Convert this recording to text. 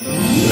you